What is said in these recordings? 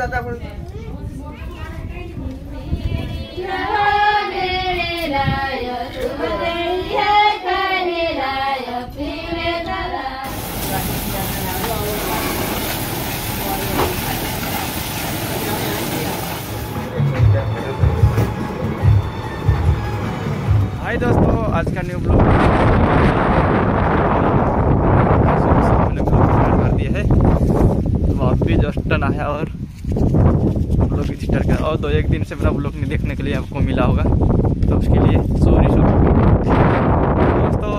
दादा दोस्तों, आज का न्यू ब्लॉग कर दिया है। तो आप भी जस्ट टन आया और ब्लॉग स्टार्ट कर और दो एक दिन से मेरा ब्लॉग नहीं देखने के लिए आपको मिला होगा। तो उसके लिए सॉरी सॉरी तो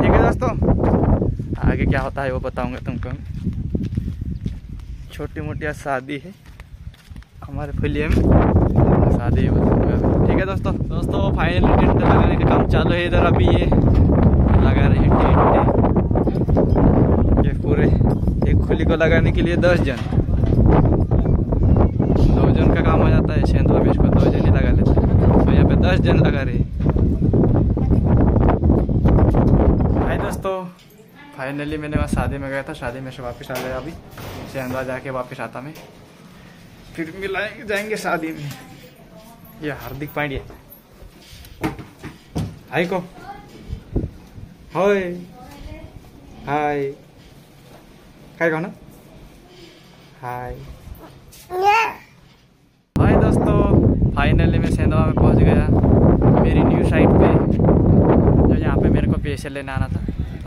ठीक है दोस्तों। आगे क्या होता है वो बताऊँगा तुमको छोटी मोटी शादी है हमारे फिलियम शादी है ठीक है दोस्तों। दोस्तों फाइनली टेंट लगाने का काम चालू है इधर अभी ये लगा रहे हैं टेंट ये पूरे एक खुली को लगाने के लिए दस जन। दो जन का काम हो जाता है सेंध में इसको दो जन ही लगा लेते हैं। तो यहाँ पे दस जन लगा रहे हाय दोस्तों फाइनली मैंने वहाँ शादी में गया था, शादी में से वापस आ गया अभी। सेंधा जाके वापस आता मैं। फिर मिलाएँगे, जाएँगे शादी में। ये हार्दिक पांड्या। हाय को। हाय। हाय। काय कहो ना हाय हाय दोस्तों. फाइनली मैं सेंधवा में पहुँच गया। मेरी न्यू साइट पे, जो यहाँ पे मेरे को पैसे लेने आना था,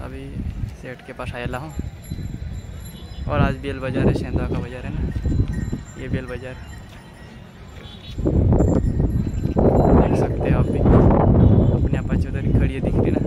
अभी सेठ के पास आया हूँ। और आज बेल बाज़ार है सेंधा का बाज़ार है ना? ये बेल बाज़ार। देख सकते हो आप भी। अपने आप उधर खड़ी है, दिख रही ना?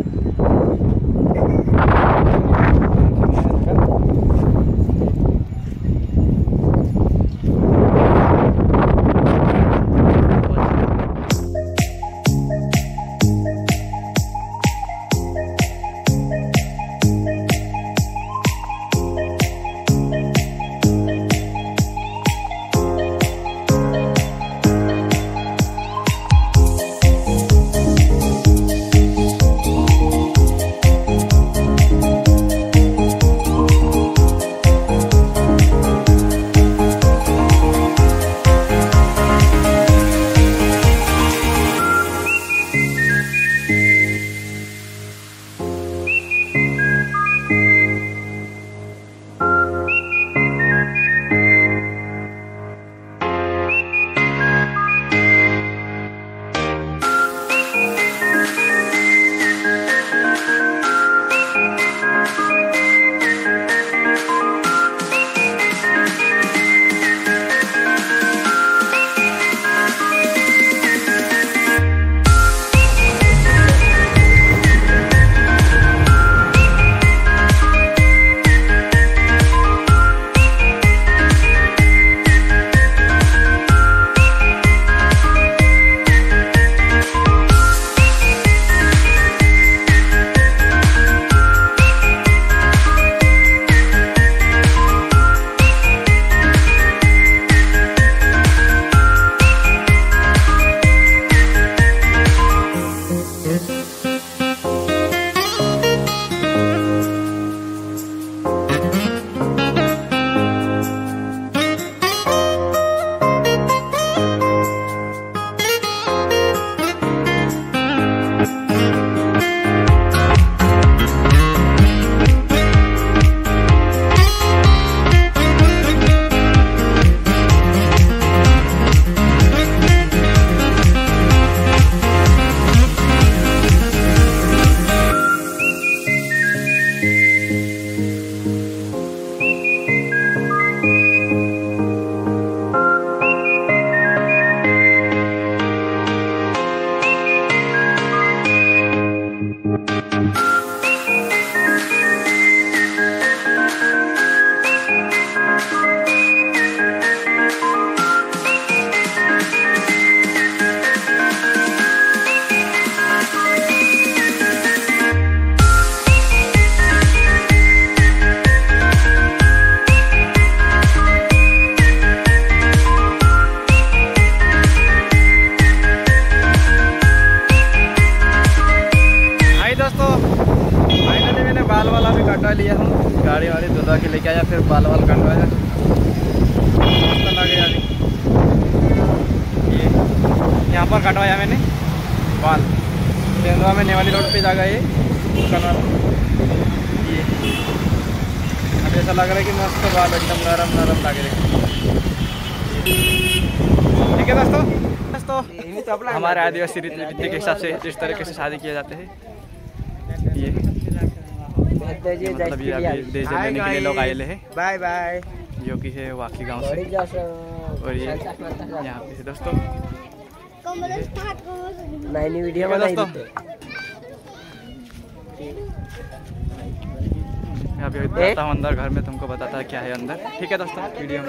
बाल वाला भी कटवा लिया हूँ। गाड़ी वाड़ी धुलवा के लेके आया, फिर बाल वाल कटवाया। मस्त ये, यहाँ पर कटवाया मैंने बाल। तेंदुआ में नेवाली रोड पे जगह ये कटवा ये। अब ऐसा लग रहा है कि मस्त बाल एकदम नरम नरम लग रहे ठीक है दोस्तों दोस्तों, हमारे आदिवासी रीति रीति के हिसाब से जिस तरीके से शादी किए जाते हैं। ये। मतलब ये अभी देश लेने के लिए लोग आए हैं। बाय बाय जो कि है वाकी गाँव से। और ये यहाँ पे है दोस्तों। नई वीडियो है बनाई दोस्तों। अभी बताता हूँ अंदर घर में तुमको बताता है क्या है अंदर। ठीक है दोस्तों वीडियो में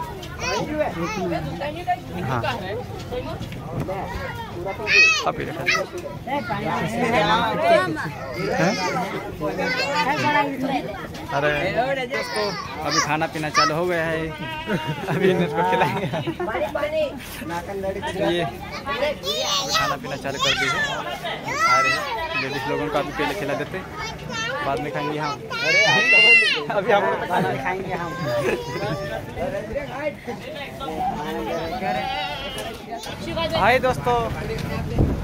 हाँ अरे अभी खाना पीना चालू हो। गया है अभी इनको खिलाएँगे खाना पीना चालू कर आ रहे लेडीज़ लोगों को अभी पहले खिला देते। बाद में खाएँगे हम। अभी हम खाना खाएँगे हम। हाय दोस्तों।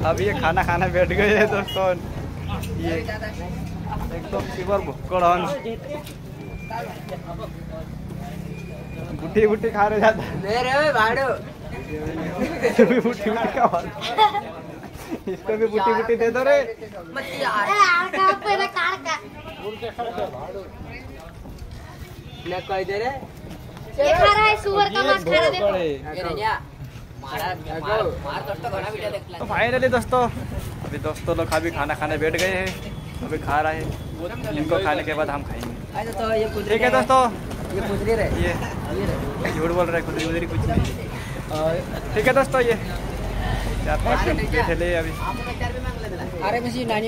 अब ये खाना खाना बैठ गए हैं दोस्तों। ये एकदम प्योर भुक्कड़न बुटी बुटी खा रहे जाता मेरे भाड़ो। इसको भी बुटी बुटी का इसको भी बुटी बुटी दे दो रे। कह दे रे ये खा रहा है सुअर का मांस खा रहा देखो तो फाइनली दोस्तों अभी दोस्तों लोग अभी खाना खाने बैठ गए हैं अभी खा रहे हैं। इनको खाने के बाद हम खाएँगे। तो ये ठीक है दोस्तों। ये कुछ रहे। ये झूठ बोल रहे उधर कुछ नहीं ठीक है दोस्तों ये। चार पाँच बैठे ले अभी। अरे मसी नानी